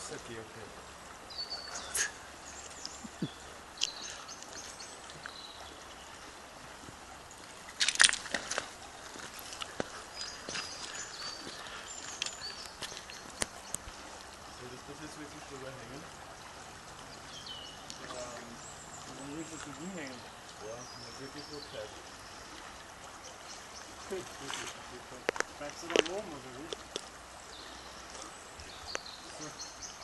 ist okay, okay. Soll ich das jetzt wirklich drüber hängen? Ähm, Wo willst du das denn hinhängen? Ja, und wirklich so kalt. Bleibst du da oben oder wie?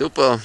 Super.